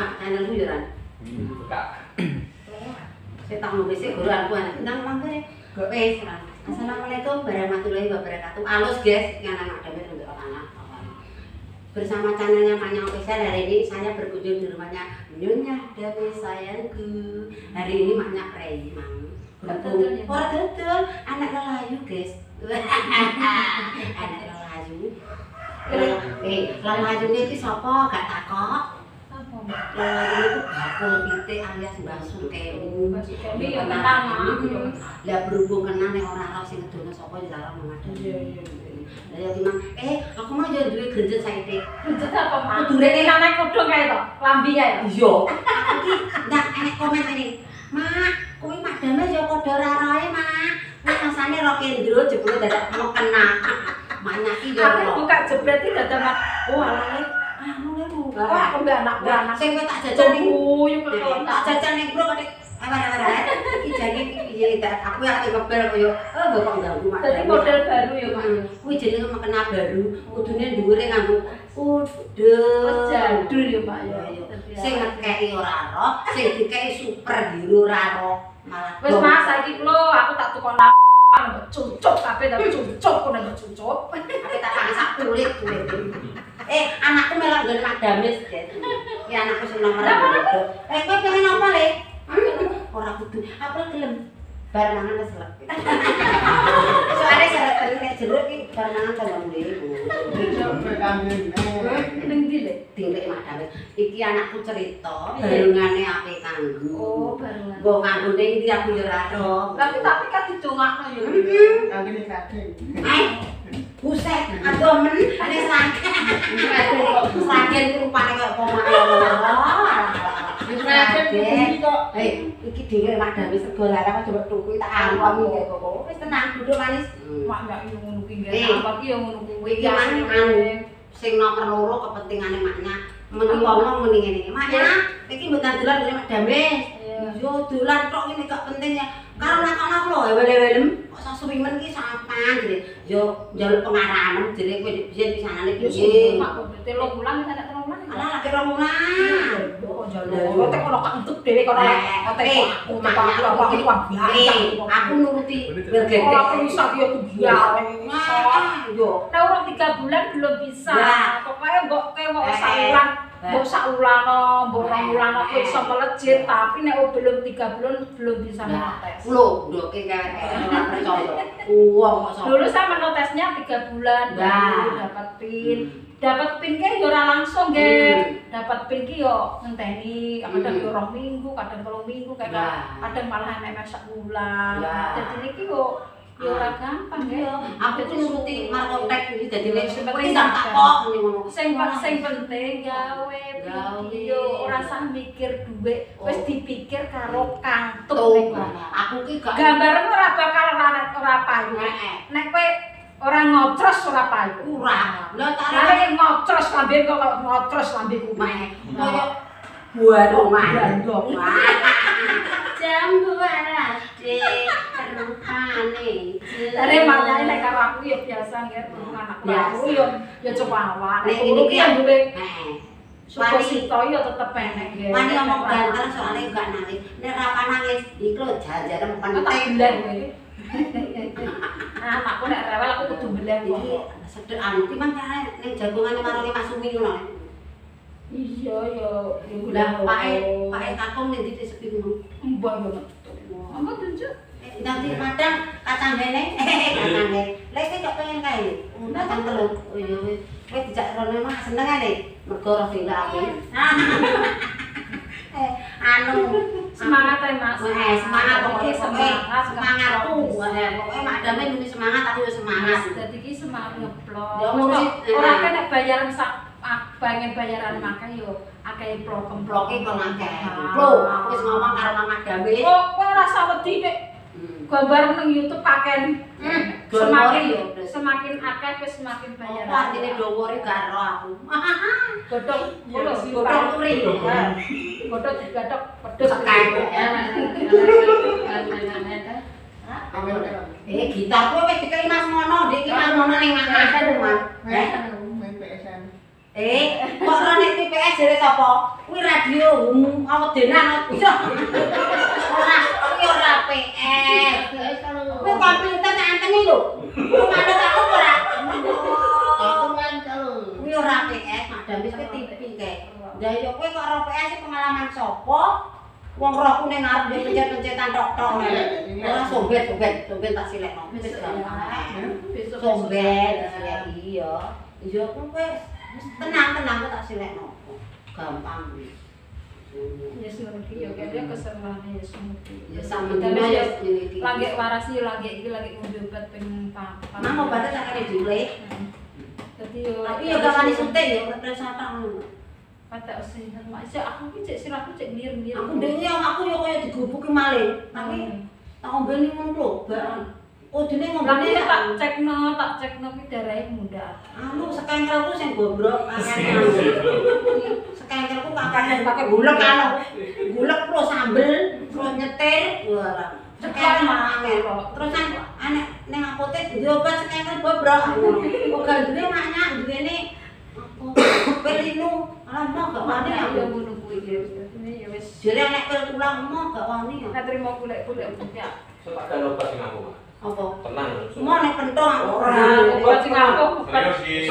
buka channel ku Ran. Buka. Saya tak mau besok guruan ku anak tentang mangke gak wes Ran. Assalamualaikum warahmatullahi wabarakatuh. Alus guys, yang anak demi untuk anak. Bersama channelnya Manya Official hari ini saya berkunjung di rumahnya Nyonya Dewi sayangku. Hari ini maknya Prei mang. Betul, ya. Oh betul, anak lelayu guys. anak lelayu. Eh, lelayu ini siapa? Gak takok. Lelayu itu pitik alias ya, kenal, Mak. Lah berhubung kenal ning ora ora sing ya lara mamadha. Iya, iya. Lah ya gimana? Eh, aku mau jadi duwe grenjet saiki. Lanjut apa, Mak? Kudune Ini anak kodong kayak to, lambi. Aku ki ndak enek komen ini. Mak, kuwi madame ya padha raroe, Mak. Nek masane ro kendro jebule dadak mau kena. Maknya ki yo. Aku buka jebret iki dadak Mak. Oh, alane Wah, aku mbak anak mbak anak. Sing kowe tak jajan ning Eh, kok. tak jajan ning bro kok awan-awan iki jadi iki piye tak aku ya kebel koyo eh bapak ganggu mak. Jadi model baru ya, Mak. Kuwi jenenge mekena baru, kudune dhuwure nganggo Wes udah. jadul ya, Pak ya. Iya, iya. Sing ngekeki ora ro, sing dikeki superhero ora ro. Malah dong. Mas, saiki lho aku tak tukon nak cucuk kabeh tapi cucuk kok nek cucuk. Aku tak pakai sak kulit kulit. Eh, anakku melok nggon mak damis, Des. Ya anakku nomor bodoh. Eh, kowe pengen apa, Le? Ora kudu. Aku gelem bar mangan wis selek. Soale syarat nek jeruk iki bar mangan tambah mlebu. Sampai kambing. Ning ndi le? Dilek mak damis. Iki anakku cerita, barengane ape kanggo. Oh, baru. Nggo kanggo ning ndi aku yo ora ro. Tapi tapi kan didongakno ya. Kambing kambing. Eh, buset, aduh men, ini sakit. Sakit raket kuwi kok. Eh, iki dhewe mak dawe sego lara kok coba tuku tak angkon iki kok. Wis tenang duduk manis. Mak ndak yo ngono kuwi Eh. nggih. Apa ki yo ngono kuwi. Iki anu sing nomor loro kepentingane maknya. Meni ngene iki. Maknya iki mboten dolan dari mak dawe. Iya. Yo dolan tok ini gak penting ya. Karo nakal lho ewel-ewelem kok sasuwimen ki sampan jere. Yo njaluk pengarahan jere kowe biyen pisanane Yo piye. mak kok telo bulan kita nek telo bulan. Alah lagi rong wulan. Kok jalo. Kok kono kentut dhewe kono Eh, kok eh, aku tak aku apa iki wah biasa. Eh, aku nuruti bergetek. Ora bisa yo biar. Ah, yo. Nek urung 3 bulan belum bisa. Pokoknya mbok kayak mau Eh, saulan, eh. mbok saulan mbok rong Eh, bulan aku eh. iso melejit, tapi nek belum 3 bulan belum bisa menetes. Lho, ndoke ora percaya. Wong kok. Dulu saya menetesnya 3 bulan baru dapat pin. Dapat pin ki yo ora langsung, nggih. Hmm. Dapat pin ki yo ngenteni, kadang Hmm. yo rong minggu, kadang telung minggu, kadang kadang malah nek sak bulan. Jadi niki yo yo ora gampang, nggih. Aku tuh nuruti markotek iki dadi nek Sing kowe penting tak sing sing penting gawe video ora usah mikir wis Oh. dipikir karo kantuk aku ki gak gambarmu ora bakal ora ora payu Nek. nek kowe ora ngotros ora payu. Ora. Lah tak ngotros lambe kok ngotros lambe ku Mek. Koyo buah Bandung. Jambu arade rupane. Dari maknanya nek karo aku ya biasa nggih anak aku yo yo coba Nek Nek ini iki yang duwe Heeh. suka sito yo tetep enek nggih. Wani ngomong banter soalnya gak nangis. Nek rapa nangis, iku lho jajaran Aku tak penting. bilang kowe. Anakku nek rewel aku kudu bilang Iki sedek anu ki mang kare ning jagongane marane Mas Sumi ngono. Iya, ya, ya Lah pake pake kakung ning titik sepi ngono. mbak banget. Apa tunjuk? Eh, Nanti kadang kacang gene, kacang gene. Lek iki kok pengen kae. Kacang telur. Oh iya wis. Wis dijak rono mah senengane. Mergo roh dina aku. Eh, anu Semangat ya, Mas. Eh, semangat pokoknya semangat, semangat semangatku. Eh, Pokoknya madame muni semangat aku yo semangat. Jadi ki semangat ngeplok. Ya, ngurusi- Ora kan nek bayaran sak ah, pengen bayaran makan yo akeh plokem Bloke kon akeh. Bro, aku wis ngomong karo Mama. Oh, kowe ora usah wedi nek. Gambar nang YouTube paken. Hmm, Semakin yo, semakin akeh wis semakin Apa bayaran. artine dowore karo aku? Ngono sih. Godhong turi. Godhong digadhok pedes. Tekan. Eh, gitarku wis dikei Mas Mono, iki Mas Mono ning mangan rumah. Eh, eh, kok ora nek PPS jere sapa? Kuwi radio um, awet denan. Ora, kuwi ora PS. Kuwi anteni lho. Kuwi manut aku ora. Aku main kalau. Kuwi ora PS, madam wis TV kae. Lah ya kowe kok ora PS pengalaman sapa? Wong rohku ning ngarep dia pencet-pencetan tok-tok. Ora sombet, sombet, tak silekno. Sombet silek iya. Iya kowe tenang-tenang tak silekno. Gampang. Ya ngerti ya kan dia keserwane ya ngerti. Ya sama dina ya lagi waras ya lagi iki lagi ngobat ping papat. Mang obatnya tak kene dhuwit. Dadi yo Tapi ya gak wani suntik ya presata ngono. kata sehat masih aku ki cek sirahku cek mir-mir. Aku dene aku yo kaya digobuki malih. Tapi tak ombeni ngono lho, bak. Oh dene ngombene tak cekno, tak cekno ki darahe muda. Anu sekengkelku sing bobrok kakek kakek pakai gulek anu. Gulek terus sambel, terus nyetir. Sekengkel mangel. Terus kan anek ning apotek diobat sekengkel bobrok. Kok gandune maknya duwene pelinu. Alah gak wani ya aku. ngono kuwi ya. Ini ya wis Jere nek pel tulang mo gak wani ya. nek trimo golek-golek punya. Sepakan obat sing aku. Apa? Tenang. Semua nek pentong aku ora. Nah, obat sing aku bukan. Serius sih.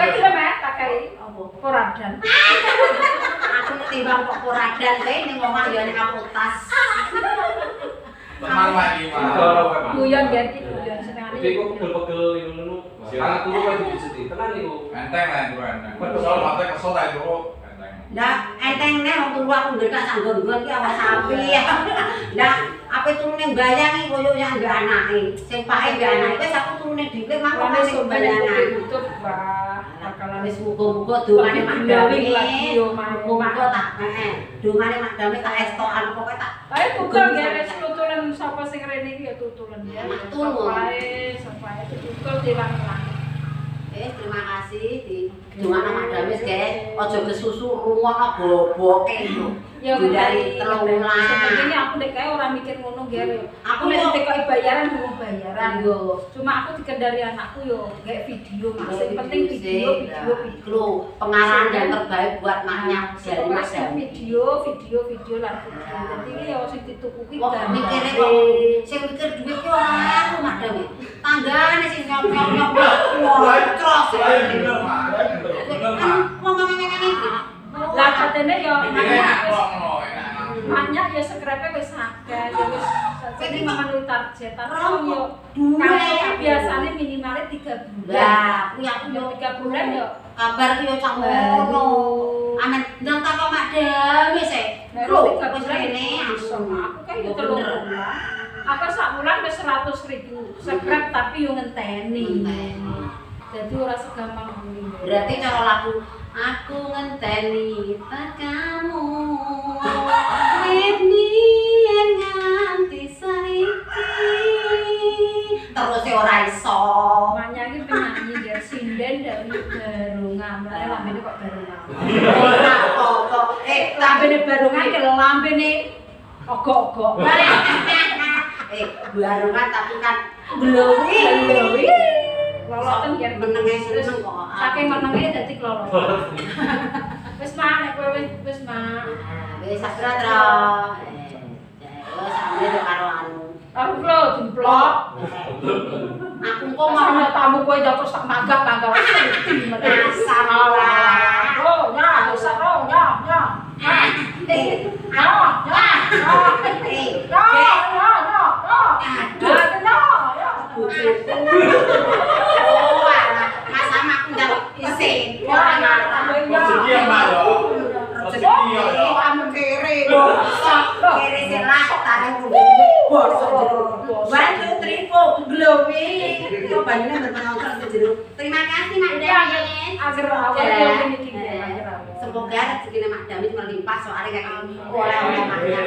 Saya tegang. Wis wis kowe kira mek tak kai Apa? koradan. Aku ketimbang kok koradan kae ning omah ya nek aku tas. Tenang lagi, Mas. Kalau apa, Pak? Guyon biar ki guyon senengane. Jadi kok pegel-pegel ngono. Tangan turu kan dijeti. Tenang iku. Enteng lah itu enteng. Kesel mate kesel ta itu. Enteng. Ndak enteng nek wong turu aku ndedak sanggon-nggon ki awas sapi ya. Ndak apa turune mbayang iki koyo yang mbek anake. Sing pae mbek anake wis aku turune dhewe mah kok Wani masih sombane mbayangan. tutup, Mbak. Bakalan wis muga-muga dongane mak Digawe Dami lagi yo, Mak. Muga tak heeh. Dongane mak Dami tak estokan pokoke tak tutul ya wis tutulan sapa sing rene iki ya tutulan ya. Betul. Sapae, sapae tutul dilang-lang. Eh, terima kasih di Dongane mak Dami guys. Aja kesusu rungono boboke lho. Ya dari dari telung wulan. Sebenarnya aku nek kae ora mikir ngono ger yo. Aku nek ditekoki bayaran mau bayaran. Yo. Cuma aku dikendari anakku yo kayak video mas. Yang penting video, video, video. Pengarahan yang terbaik buat maknya dari Mas video, video, video lan video. Jadi ini ya sing dituku ki Wah, mikirnya kok sing mikir duit ki ora aku Mas Dami. Tanggane sing nyok-nyok. Wah, cros. Lah katene yo banyak ya skrepe wis akeh ya wis memenuhi target yo kamu biasanya minimalnya tiga bulan Lah, kuwi aku yo yo tiga bulan yo kabar yo cak ngono. Amen tak kok tiga wis bulan rene sama aku yo Yo telung bener. bulan apa sak bulan wis seratus ribu skrep tapi yo Ngenteni. Jadi ora segampang kuwi Berarti cara lagu aku ngenteni tak kamu Yen nganti saiki Terus e ora iso. Makanya iki penyanyi dia sinden dari barungan mulai lambene kok barungan Eh lambene barungan ke lambene ogok-ogok. Eh barengan tapi kan glowi Glowi. Loloten yen menenge seneng kok saking menenge dadi kelolotan wis mah nek kowe wis wis mah Wis sakra tra Eh Wis sampe karo anu. Aku klo dimplok. Aku kok mau tamu kowe jatuh sak mangga mangga Asam lah. oh ya bisa oh ya ya Eh, ya ya ya eh, ya ya ya Aduh. itu banyaknya berpenonton ke jeruk terima kasih Mak Damis agar awal semoga rezeki Mak Damis melimpah soalnya kayak oleh oleh maknya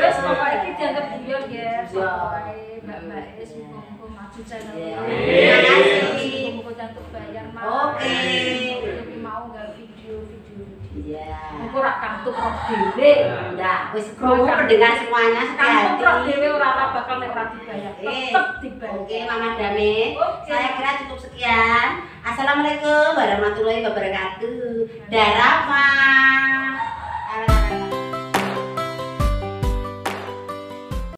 terus pokoknya kita dianggap beliau ya. Iya. Soalnya mbak Mbak Is ya, maju channel terima kasih. Mau bayar mak. Oke. Iya. Mumpung rak kartu kok dhewe. Udah, wis krungu pendengar semuanya sekali. dhewe ora bakal nek ora dibayar. Eh, Tetep dibayar. Oke, Mama Dame. Saya kira cukup sekian. Assalamualaikum warahmatullahi wabarakatuh. Darah